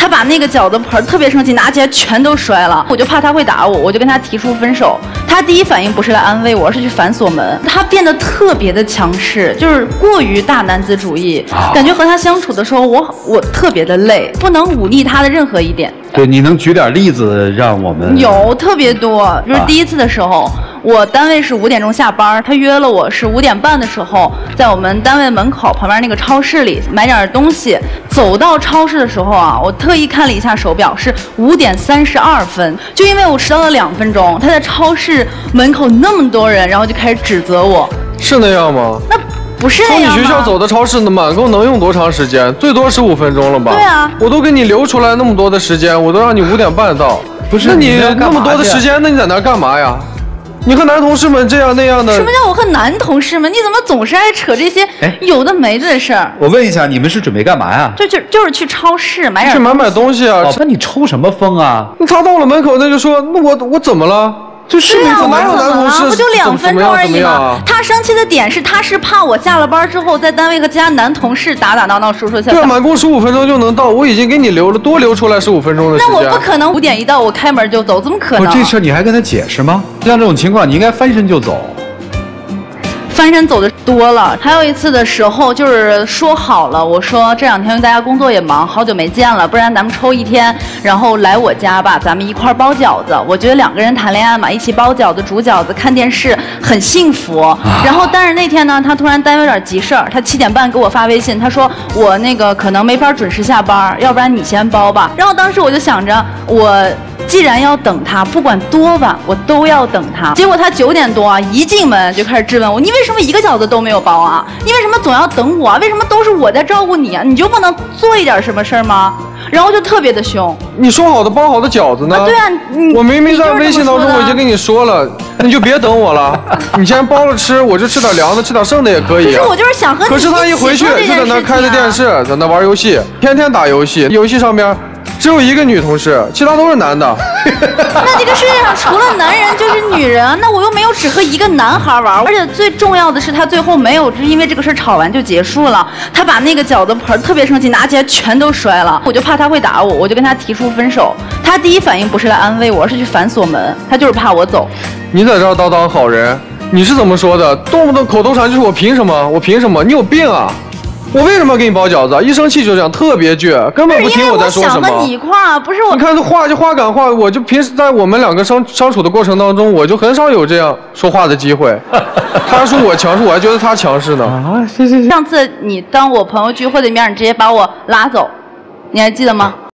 他把那个饺子盆特别生气，拿起来全都摔了。我就怕他会打我，我就跟他提出分手。他第一反应不是来安慰我，而是去反锁门。他变得特别的强势，就是过于大男子主义，感觉和他相处的时候，我我特别的累，不能忤逆他的任何一点。对，你能举点例子让我们？有特别多，就是第一次的时候，我单位是五点钟下班，他约了我是五点半的时候，在我们单位门口旁边那个超市里买点东西。走到超市的时候啊，我特意看了一下手表，是五点三十二分，就因为我迟到了两分钟，他在超市门口那么多人，然后就开始指责我。是那样吗？那不是那样从你学校走到超市，那满够能用多长时间？最多十五分钟了吧？对啊，我都给你留出来那么多的时间，我都让你五点半到。不是，那你那么多的时间，那你在那干嘛呀？你和男同事们这样那样的？什么叫我和男同事们？你怎么总是爱扯这些有的没的事儿？我问一下，你们是准备干嘛呀？就就就是去超市买点去买买东西啊。那你抽什么风啊？他到了门口，那就说，那我我怎么了？就是没怎么了，不就两分钟而已吗？他生气的点是，他是怕我下了班之后在单位和其他男同事打打闹闹、说说笑笑。对，满工十五分钟就能到，我已经给你留了多留出来十五分钟的时间。那我不可能五点一到我开门就走，怎么可能？这事你还跟他解释吗？像这种情况，你应该翻身就走。翻身走的多了，还有一次的时候就是说好了，我说这两天大家工作也忙，好久没见了，不然咱们抽一天，然后来我家吧，咱们一块包饺子。我觉得两个人谈恋爱嘛，一起包饺子、煮饺子、看电视，很幸福。然后但是那天呢，他突然单位有点急事儿，他七点半给我发微信，他说我那个可能没法准时下班，要不然你先包吧。然后当时我就想着我。既然要等他，不管多晚，我都要等他。结果他九点多啊，一进门就开始质问我：“你为什么一个饺子都没有包啊？你为什么总要等我啊？为什么都是我在照顾你啊？你就不能做一点什么事儿吗？”然后就特别的凶。你说好的包好的饺子呢？对啊，我明明在微信当中我已经跟你说了，你就别等我了。你先包了吃，我就吃点凉的，吃点剩的也可以。可是我就是想和你可是他一回去就在那开着电视，在那玩游戏，天天打游戏，游戏上面。只有一个女同事，其他都是男的。那这个世界上除了男人就是女人，那我又没有只和一个男孩玩。而且最重要的是，他最后没有就因为这个事吵完就结束了。他把那个饺子盆特别生气，拿起来全都摔了。我就怕他会打我，我就跟他提出分手。他第一反应不是来安慰我，而是去反锁门。他就是怕我走。你在这儿当当好人，你是怎么说的？动不动口头禅就是我凭什么？我凭什么？你有病啊！我为什么要给你包饺子？一生气就这样，特别倔，根本不听我在说什么。想和你一块儿，不是我。你看这话就话赶话，我就平时在我们两个相相处的过程当中，我就很少有这样说话的机会。他说我强势，我还觉得他强势呢。啊，行行行。上次你当我朋友聚会的面，你直接把我拉走，你还记得吗？